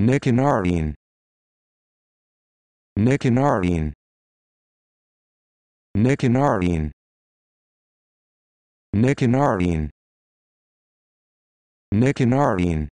Nicanardine Nicanardine Nicanardine Nicanardine Nicanardine